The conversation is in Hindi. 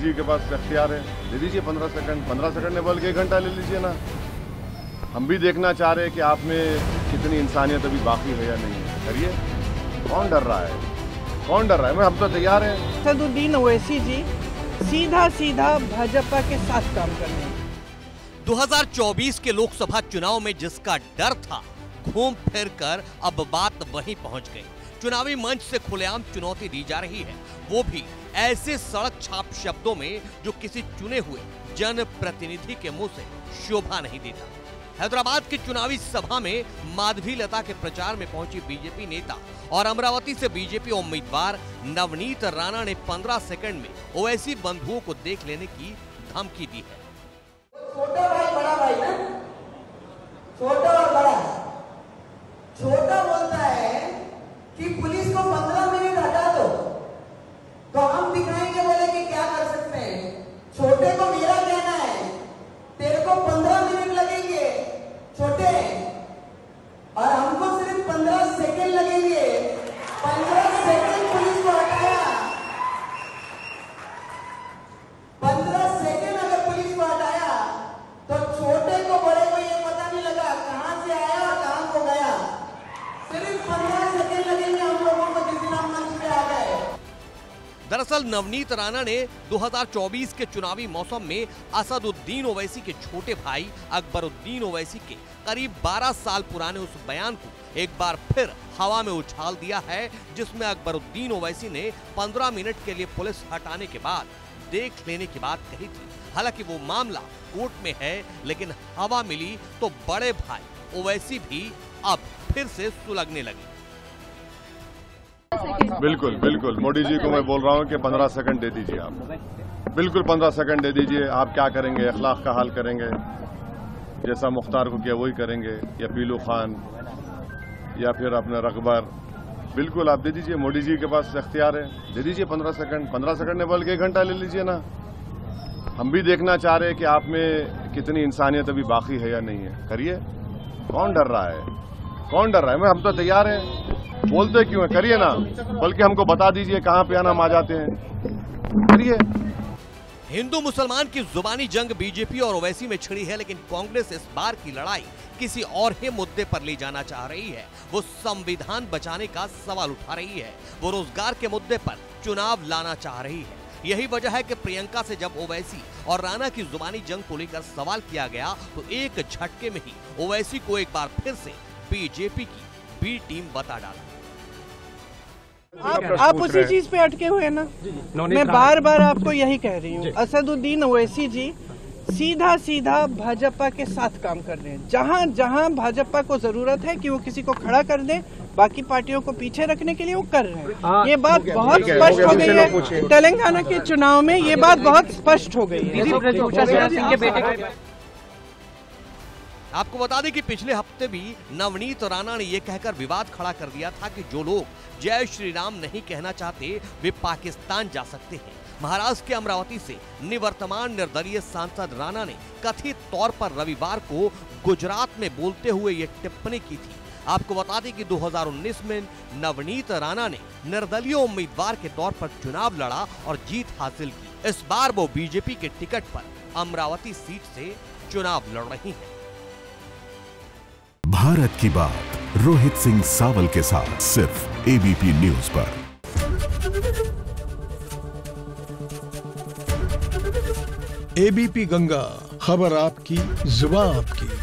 जी के पास अख्तियार है। दे दीजिए पंद्रह सेकंड पंद्रह सेकंड ने बोल के एक घंटा ले लीजिए ना। हम भी देखना चाह रहे हैं कि आप में कितनी इंसानियत अभी बाकी है या नहीं है। करिए कौन डर रहा है? कौन डर रहा है? मैं हम तो तैयार हैं। सदुद्दीन ओवैसी जी सीधा सीधा भाजपा के साथ काम कर रहे हैं। 2024 के लोकसभा चुनाव में जिसका डर था घूम फिर कर अब बात वहीं पहुँच गई। चुनावी मंच से खुलेआम चुनौती दी जा रही है। वो भी ऐसे सड़क छाप शब्दों में जो किसी चुने हुए जन प्रतिनिधि के मुँह से शोभा नहीं देता। हैदराबाद की चुनावी सभा में माधवी लता के प्रचार में पहुँची बीजेपी नेता और अमरावती से बीजेपी उम्मीदवार नवनीत राणा ने 15 सेकंड में ओवैसी बंधुओं को देख लेने की धमकी दी है। छोटा भाई, बड़ा भाई छोटा और बड़ा? छोटा छोटे दरअसल नवनीत राणा ने 2024 के चुनावी मौसम में असदुद्दीन ओवैसी के छोटे भाई अकबरुद्दीन ओवैसी के करीब 12 साल पुराने उस बयान को एक बार फिर हवा में उछाल दिया है, जिसमें अकबरुद्दीन ओवैसी ने 15 मिनट के लिए पुलिस हटाने के बाद, देख लेने की बात कही थी। हालाँकि वो मामला कोर्ट में है, लेकिन हवा मिली तो बड़े भाई ओवैसी भी अब फिर से सुलगने लगे। बिल्कुल बिल्कुल। मोदी जी को मैं बोल रहा हूँ कि पंद्रह सेकंड दे दीजिए आप। बिल्कुल पंद्रह सेकंड दे दीजिए। आप क्या करेंगे? अखलाक का हाल करेंगे? जैसा मुख्तार को किया, वही करेंगे? या पीलू खान? या फिर अपने रकबर बिल्कुल आप दे दीजिए। मोदी जी के पास अख्तियार है। दे दीजिए पंद्रह सेकंड पंद्रह सेकंड ने बोल के एक घंटा ले लीजिए ना। हम भी देखना चाह रहे हैं कि आप में कितनी इंसानियत अभी बाकी है या नहीं है। करिए। कौन डर रहा है? कौन डर रहा है? मैं हम तो तैयार हैं। बोलते क्यों है? करिए ना। बल्कि हमको बता दीजिए कहाँ पे आना आ जाते हैं। करिए। हिंदू मुसलमान की जुबानी जंग बीजेपी और ओवैसी में छिड़ी है, लेकिन कांग्रेस इस बार की लड़ाई किसी और ही मुद्दे पर ले जाना चाह रही है। वो संविधान बचाने का सवाल उठा रही है। वो रोज़गार के मुद्दे पर चुनाव लाना चाह रही है। यही वजह है कि प्रियंका से जब ओवैसी और राणा की जुबानी जंग को लेकर सवाल किया गया तो एक झटके में ही ओवैसी को एक बार फिर से बीजेपी की बी टीम बता डाला। आप आप उसी चीज़ पे अटके हुए हैं ना? मैं बार बार आपको यही कह रही हूँ। असदुद्दीन ओवैसी जी सीधा सीधा भाजपा के साथ काम कर रहे हैं। जहाँ जहाँ भाजपा को ज़रूरत है कि वो किसी को खड़ा कर दे बाकी पार्टियों को पीछे रखने के लिए वो कर रहे हैं। ये बात बहुत स्पष्ट हो गई है। तेलंगाना के चुनाव में ये बात बहुत स्पष्ट हो गई है। आपको बता दें कि पिछले हफ़्ते भी नवनीत राणा ने यह कहकर विवाद खड़ा कर दिया था कि जो लोग जय श्री राम नहीं कहना चाहते, वे पाकिस्तान जा सकते हैं। महाराष्ट्र के अमरावती से निवर्तमान निर्दलीय सांसद राणा ने कथित तौर पर रविवार को गुजरात में बोलते हुए ये टिप्पणी की थी। आपको बता दें कि 2019 में नवनीत राणा ने निर्दलीय उम्मीदवार के तौर पर चुनाव लड़ा और जीत हासिल की। इस बार वो बीजेपी के टिकट पर अमरावती सीट से चुनाव लड़ रही हैं। भारत की बात, रोहित सिंह सावल के साथ, सिर्फ़ एबीपी न्यूज़ पर। एबीपी गंगा, खबर आपकी जुबा आपकी।